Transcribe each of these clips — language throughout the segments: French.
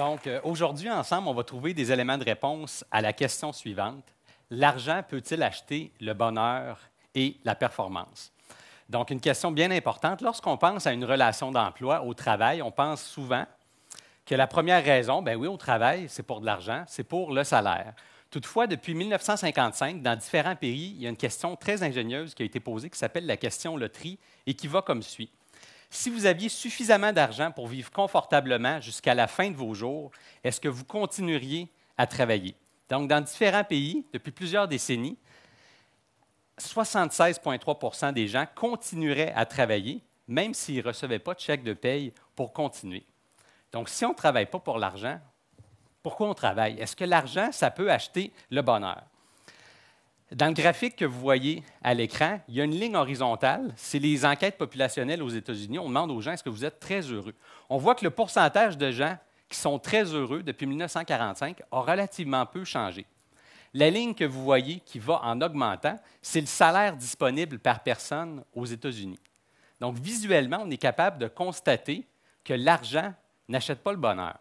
Donc, euh, aujourd'hui, ensemble, on va trouver des éléments de réponse à la question suivante. L'argent peut-il acheter le bonheur et la performance? Donc, une question bien importante. Lorsqu'on pense à une relation d'emploi au travail, on pense souvent que la première raison, ben oui, au travail, c'est pour de l'argent, c'est pour le salaire. Toutefois, depuis 1955, dans différents pays, il y a une question très ingénieuse qui a été posée qui s'appelle la question loterie et qui va comme suit. Si vous aviez suffisamment d'argent pour vivre confortablement jusqu'à la fin de vos jours, est-ce que vous continueriez à travailler? Donc, dans différents pays, depuis plusieurs décennies, 76,3% des gens continueraient à travailler, même s'ils ne recevaient pas de chèque de paye pour continuer. Donc, si on ne travaille pas pour l'argent, pourquoi on travaille? Est-ce que l'argent, ça peut acheter le bonheur? Dans le graphique que vous voyez à l'écran, il y a une ligne horizontale. C'est les enquêtes populationnelles aux États-Unis. On demande aux gens est-ce que vous êtes très heureux? On voit que le pourcentage de gens qui sont très heureux depuis 1945 a relativement peu changé. La ligne que vous voyez qui va en augmentant, c'est le salaire disponible par personne aux États-Unis. Donc, visuellement, on est capable de constater que l'argent n'achète pas le bonheur.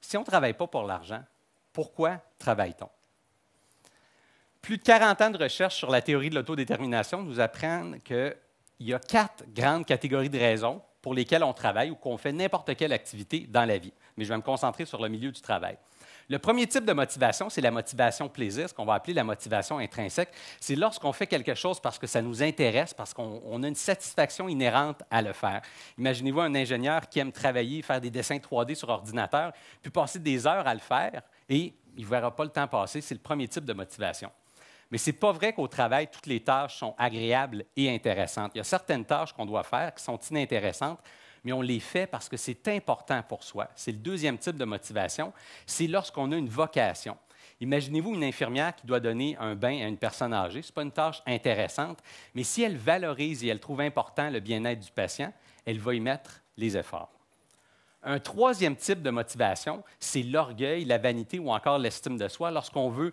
Si on ne travaille pas pour l'argent, pourquoi travaille-t-on? Plus de 40 ans de recherche sur la théorie de l'autodétermination nous apprennent qu'il y a quatre grandes catégories de raisons pour lesquelles on travaille ou qu'on fait n'importe quelle activité dans la vie. Mais je vais me concentrer sur le milieu du travail. Le premier type de motivation, c'est la motivation plaisir, ce qu'on va appeler la motivation intrinsèque. C'est lorsqu'on fait quelque chose parce que ça nous intéresse, parce qu'on a une satisfaction inhérente à le faire. Imaginez-vous un ingénieur qui aime travailler, faire des dessins 3D sur ordinateur, puis passer des heures à le faire et il ne verra pas le temps passer. C'est le premier type de motivation. Mais ce n'est pas vrai qu'au travail, toutes les tâches sont agréables et intéressantes. Il y a certaines tâches qu'on doit faire qui sont inintéressantes, mais on les fait parce que c'est important pour soi. C'est le deuxième type de motivation. C'est lorsqu'on a une vocation. Imaginez-vous une infirmière qui doit donner un bain à une personne âgée. Ce n'est pas une tâche intéressante, mais si elle valorise et elle trouve important le bien-être du patient, elle va y mettre les efforts. Un troisième type de motivation, c'est l'orgueil, la vanité ou encore l'estime de soi lorsqu'on veut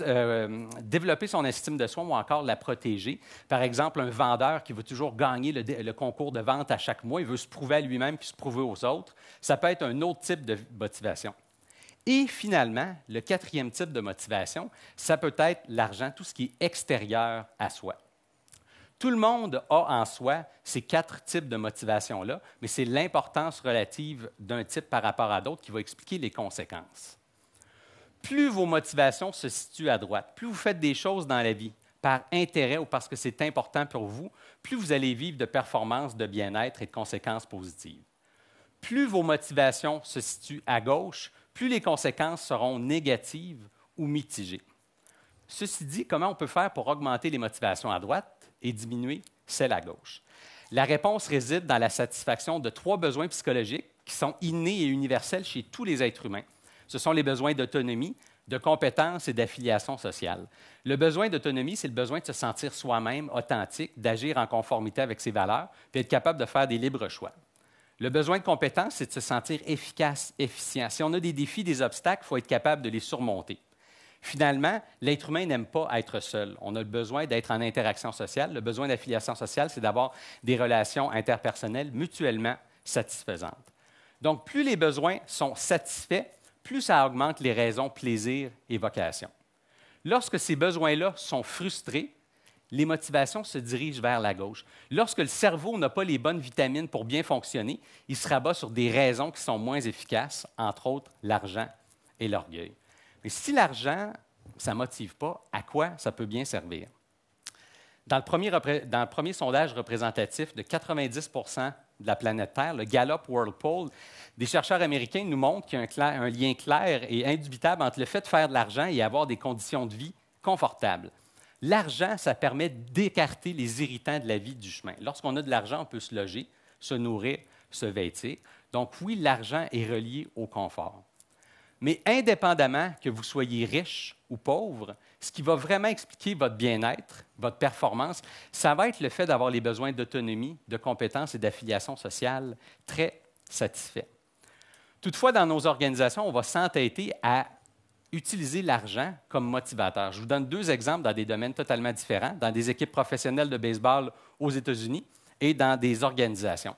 euh, développer son estime de soi ou encore la protéger. Par exemple, un vendeur qui veut toujours gagner le, concours de vente à chaque mois, il veut se prouver à lui-même puis se prouver aux autres. Ça peut être un autre type de motivation. Et finalement, le quatrième type de motivation, ça peut être l'argent, tout ce qui est extérieur à soi. Tout le monde a en soi ces quatre types de motivation-là, mais c'est l'importance relative d'un type par rapport à d'autres qui va expliquer les conséquences. Plus vos motivations se situent à droite, plus vous faites des choses dans la vie par intérêt ou parce que c'est important pour vous, plus vous allez vivre de performances, de bien-être et de conséquences positives. Plus vos motivations se situent à gauche, plus les conséquences seront négatives ou mitigées. Ceci dit, comment on peut faire pour augmenter les motivations à droite? Et diminuer celle à gauche. La réponse réside dans la satisfaction de trois besoins psychologiques qui sont innés et universels chez tous les êtres humains. Ce sont les besoins d'autonomie, de compétence et d'affiliation sociale. Le besoin d'autonomie, c'est le besoin de se sentir soi-même authentique, d'agir en conformité avec ses valeurs, puis être capable de faire des libres choix. Le besoin de compétence, c'est de se sentir efficace, efficient. Si on a des défis, des obstacles, il faut être capable de les surmonter. Finalement, l'être humain n'aime pas être seul. On a le besoin d'être en interaction sociale. Le besoin d'affiliation sociale, c'est d'avoir des relations interpersonnelles mutuellement satisfaisantes. Donc, plus les besoins sont satisfaits, plus ça augmente les raisons plaisir et vocation. Lorsque ces besoins-là sont frustrés, les motivations se dirigent vers la gauche. Lorsque le cerveau n'a pas les bonnes vitamines pour bien fonctionner, il se rabat sur des raisons qui sont moins efficaces, entre autres l'argent et l'orgueil. Mais si l'argent, ça ne motive pas, à quoi ça peut bien servir? Dans le, premier, sondage représentatif de 90% de la planète Terre, le Gallup World Poll, des chercheurs américains nous montrent qu'il y a un, un, lien clair et indubitable entre le fait de faire de l'argent et avoir des conditions de vie confortables. L'argent, ça permet d'écarter les irritants de la vie du chemin. Lorsqu'on a de l'argent, on peut se loger, se nourrir, se vêtir. Donc oui, l'argent est relié au confort. Mais indépendamment que vous soyez riche ou pauvre, ce qui va vraiment expliquer votre bien-être, votre performance, ça va être le fait d'avoir les besoins d'autonomie, de compétences et d'affiliation sociale très satisfaits. Toutefois, dans nos organisations, on va s'entêter à utiliser l'argent comme motivateur. Je vous donne deux exemples dans des domaines totalement différents, dans des équipes professionnelles de baseball aux États-Unis et dans des organisations.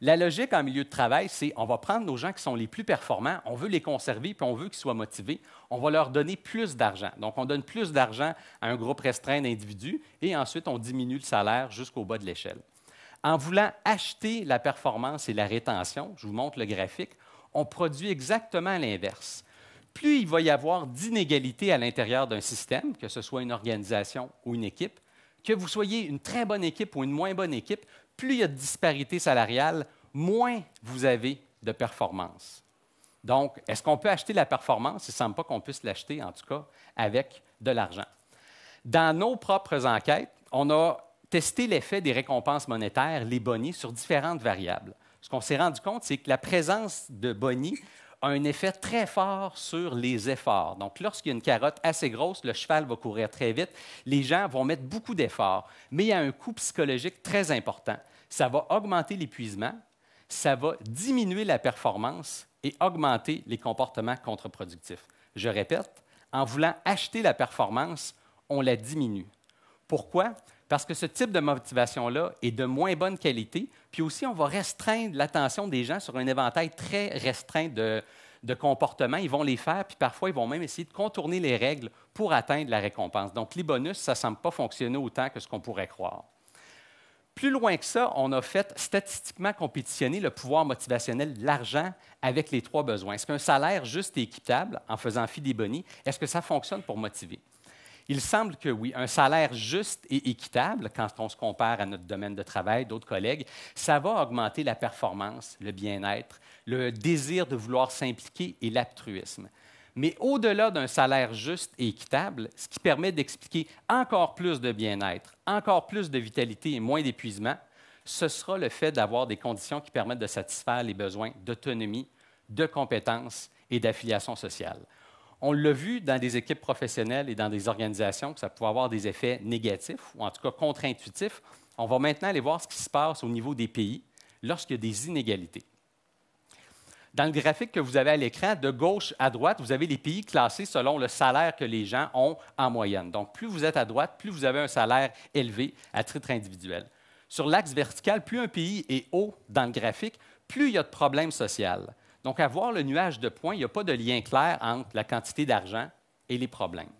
La logique en milieu de travail, c'est on va prendre nos gens qui sont les plus performants, on veut les conserver, puis on veut qu'ils soient motivés, on va leur donner plus d'argent. Donc, on donne plus d'argent à un groupe restreint d'individus et ensuite on diminue le salaire jusqu'au bas de l'échelle. En voulant acheter la performance et la rétention, je vous montre le graphique, on produit exactement l'inverse. Plus il va y avoir d'inégalités à l'intérieur d'un système, que ce soit une organisation ou une équipe, que vous soyez une très bonne équipe ou une moins bonne équipe, plus il y a de disparités salariales, moins vous avez de performance. Donc, est-ce qu'on peut acheter la performance? Il ne semble pas qu'on puisse l'acheter, en tout cas, avec de l'argent. Dans nos propres enquêtes, on a testé l'effet des récompenses monétaires, les bonnies, sur différentes variables. Ce qu'on s'est rendu compte, c'est que la présence de bonnies a un effet très fort sur les efforts. Donc, lorsqu'il y a une carotte assez grosse, le cheval va courir très vite, les gens vont mettre beaucoup d'efforts, mais il y a un coût psychologique très important. Ça va augmenter l'épuisement, ça va diminuer la performance et augmenter les comportements contre-productifs. Je répète, en voulant acheter la performance, on la diminue. Pourquoi? Parce que ce type de motivation-là est de moins bonne qualité, puis aussi on va restreindre l'attention des gens sur un éventail très restreint de, comportements. Ils vont les faire, puis parfois ils vont même essayer de contourner les règles pour atteindre la récompense. Donc les bonus, ça ne semble pas fonctionner autant que ce qu'on pourrait croire. Plus loin que ça, on a fait statistiquement compétitionner le pouvoir motivationnel de l'argent avec les trois besoins. Est-ce qu'un salaire juste et équitable, en faisant fi des bonnies, est-ce que ça fonctionne pour motiver? Il semble que oui, un salaire juste et équitable, quand on se compare à notre domaine de travail, d'autres collègues, ça va augmenter la performance, le bien-être, le désir de vouloir s'impliquer et l'altruisme. Mais au-delà d'un salaire juste et équitable, ce qui permet d'expliquer encore plus de bien-être, encore plus de vitalité et moins d'épuisement, ce sera le fait d'avoir des conditions qui permettent de satisfaire les besoins d'autonomie, de compétences et d'affiliation sociale. On l'a vu dans des équipes professionnelles et dans des organisations que ça peut avoir des effets négatifs ou en tout cas contre-intuitifs. On va maintenant aller voir ce qui se passe au niveau des pays lorsqu'il y a des inégalités. Dans le graphique que vous avez à l'écran, de gauche à droite, vous avez les pays classés selon le salaire que les gens ont en moyenne. Donc, plus vous êtes à droite, plus vous avez un salaire élevé à titre individuel. Sur l'axe vertical, plus un pays est haut dans le graphique, plus il y a de problèmes sociaux. Donc, à voir le nuage de points, il n'y a pas de lien clair entre la quantité d'argent et les problèmes.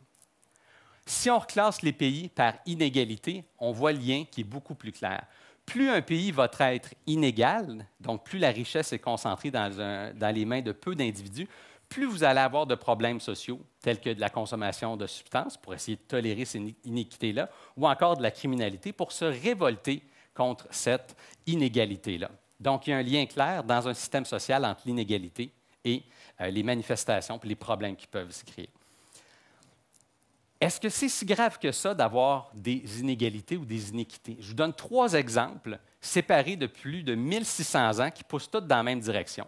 Si on reclasse les pays par inégalité, on voit le lien qui est beaucoup plus clair. Plus un pays va être inégal, donc plus la richesse est concentrée dans, les mains de peu d'individus, plus vous allez avoir de problèmes sociaux, tels que de la consommation de substances pour essayer de tolérer ces iniquités-là, ou encore de la criminalité pour se révolter contre cette inégalité-là. Donc, il y a un lien clair dans un système social entre l'inégalité et euh, les manifestations et les problèmes qui peuvent se créer. Est-ce que c'est si grave que ça d'avoir des inégalités ou des iniquités? Je vous donne trois exemples séparés de plus de 1600 ans qui poussent tous dans la même direction.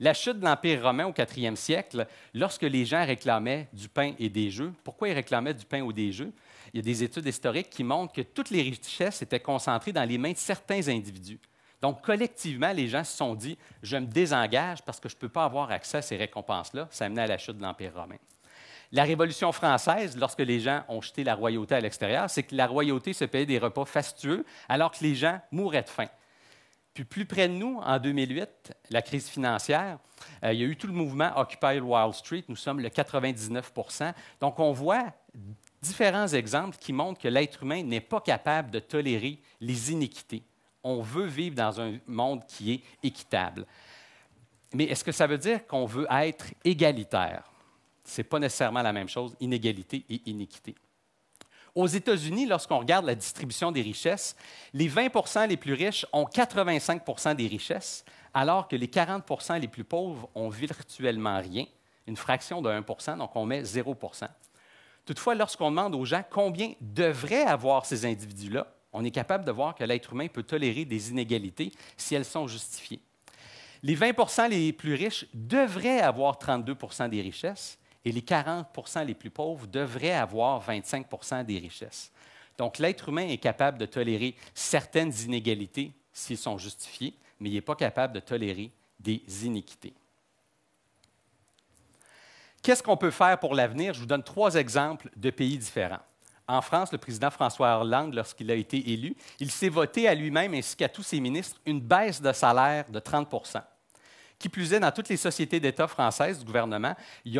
La chute de l'Empire romain au IVe siècle, lorsque les gens réclamaient du pain et des jeux, pourquoi ils réclamaient du pain ou des jeux? Il y a des études historiques qui montrent que toutes les richesses étaient concentrées dans les mains de certains individus. Donc, collectivement, les gens se sont dit, je me désengage parce que je ne peux pas avoir accès à ces récompenses-là. Ça mené à la chute de l'Empire romain. La Révolution française, lorsque les gens ont jeté la royauté à l'extérieur, c'est que la royauté se payait des repas fastueux alors que les gens mouraient de faim. Puis plus près de nous, en 2008, la crise financière, euh, il y a eu tout le mouvement Occupy Wall Street. Nous sommes le 99% Donc, on voit différents exemples qui montrent que l'être humain n'est pas capable de tolérer les iniquités on veut vivre dans un monde qui est équitable. Mais est-ce que ça veut dire qu'on veut être égalitaire? Ce n'est pas nécessairement la même chose, inégalité et iniquité. Aux États-Unis, lorsqu'on regarde la distribution des richesses, les 20% les plus riches ont 85% des richesses, alors que les 40% les plus pauvres ont virtuellement rien, une fraction de 1% donc on met 0% Toutefois, lorsqu'on demande aux gens combien devraient avoir ces individus-là, on est capable de voir que l'être humain peut tolérer des inégalités si elles sont justifiées. Les 20% les plus riches devraient avoir 32% des richesses et les 40% les plus pauvres devraient avoir 25% des richesses. Donc l'être humain est capable de tolérer certaines inégalités s'ils sont justifiées, mais il n'est pas capable de tolérer des iniquités. Qu'est-ce qu'on peut faire pour l'avenir? Je vous donne trois exemples de pays différents. En France, le président François Hollande, lorsqu'il a été élu, il s'est voté à lui-même ainsi qu'à tous ses ministres une baisse de salaire de 30% Qui plus est, dans toutes les sociétés d'État françaises du gouvernement, ils,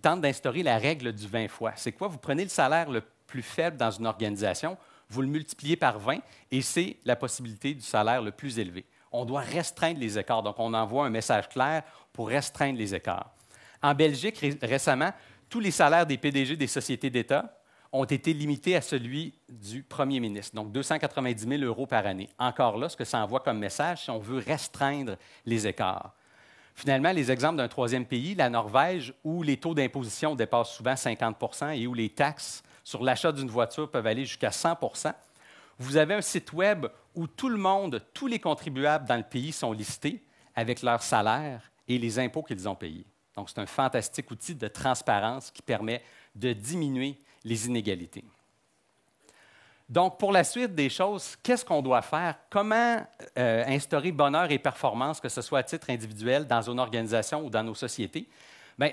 tentent d'instaurer la règle du 20 fois. C'est quoi? Vous prenez le salaire le plus faible dans une organisation, vous le multipliez par 20 et c'est la possibilité du salaire le plus élevé. On doit restreindre les écarts. Donc, on envoie un message clair pour restreindre les écarts. En Belgique, récemment, tous les salaires des PDG des sociétés d'État ont été limités à celui du premier ministre, donc 290 000 euros par année. Encore là, ce que ça envoie comme message, si on veut restreindre les écarts. Finalement, les exemples d'un troisième pays, la Norvège, où les taux d'imposition dépassent souvent 50% et où les taxes sur l'achat d'une voiture peuvent aller jusqu'à 100% Vous avez un site Web où tout le monde, tous les contribuables dans le pays sont listés avec leur salaire et les impôts qu'ils ont payés. Donc, c'est un fantastique outil de transparence qui permet de diminuer les inégalités. Donc, pour la suite des choses, qu'est-ce qu'on doit faire? Comment euh, instaurer bonheur et performance, que ce soit à titre individuel, dans une organisation ou dans nos sociétés?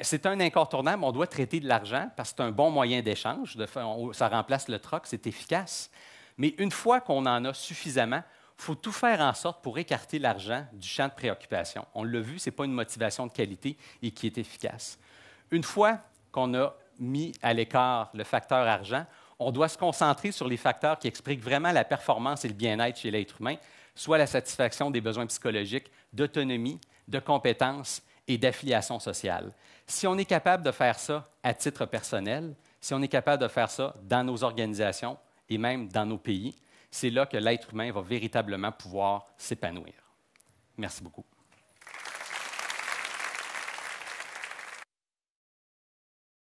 C'est un incontournable. On doit traiter de l'argent parce que c'est un bon moyen d'échange. Ça remplace le troc, c'est efficace. Mais une fois qu'on en a suffisamment, il faut tout faire en sorte pour écarter l'argent du champ de préoccupation. On l'a vu, ce n'est pas une motivation de qualité et qui est efficace. Une fois qu'on a mis à l'écart le facteur argent, on doit se concentrer sur les facteurs qui expliquent vraiment la performance et le bien-être chez l'être humain, soit la satisfaction des besoins psychologiques, d'autonomie, de compétences et d'affiliation sociale. Si on est capable de faire ça à titre personnel, si on est capable de faire ça dans nos organisations et même dans nos pays, c'est là que l'être humain va véritablement pouvoir s'épanouir. Merci beaucoup.